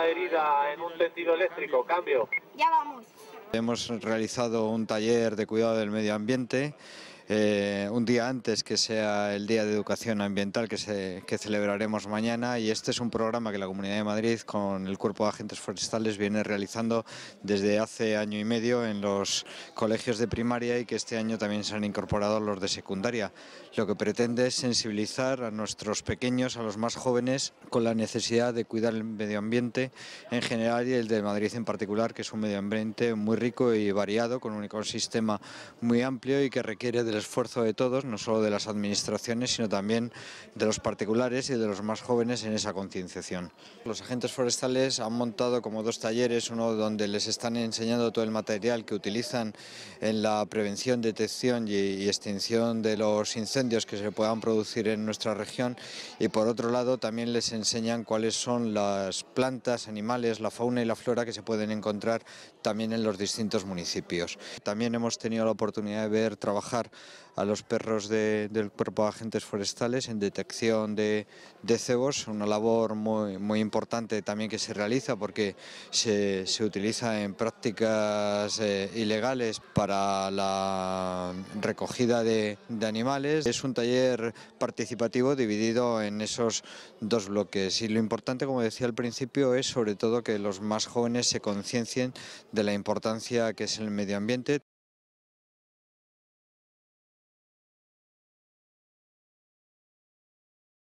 herida en un tendido eléctrico, cambio. Ya vamos. Hemos realizado un taller de cuidado del medio ambiente eh, un día antes que sea el Día de Educación Ambiental que, se, que celebraremos mañana y este es un programa que la Comunidad de Madrid con el Cuerpo de Agentes Forestales viene realizando desde hace año y medio en los colegios de primaria y que este año también se han incorporado los de secundaria. Lo que pretende es sensibilizar a nuestros pequeños, a los más jóvenes, con la necesidad de cuidar el medio ambiente en general y el de Madrid en particular, que es un medio ambiente muy rico y variado, con un ecosistema muy amplio y que requiere del esfuerzo de todos, no solo de las administraciones, sino también de los particulares y de los más jóvenes en esa concienciación. Los agentes forestales han montado como dos talleres, uno donde les están enseñando todo el material que utilizan en la prevención, detección y extinción de los incendios que se puedan producir en nuestra región y por otro lado también les enseñan cuáles son las plantas, animales, la fauna y la flora que se pueden encontrar también en los distintos municipios. También hemos tenido la oportunidad de ver trabajar a los perros del cuerpo de agentes forestales en detección de, cebos, una labor muy, muy importante también que se realiza porque se, utiliza en prácticas eh, ilegales para la recogida de, de animales. Es un taller participativo dividido en esos dos bloques y lo importante, como decía al principio, es sobre todo que los más jóvenes se conciencien de la importancia que es el medio ambiente.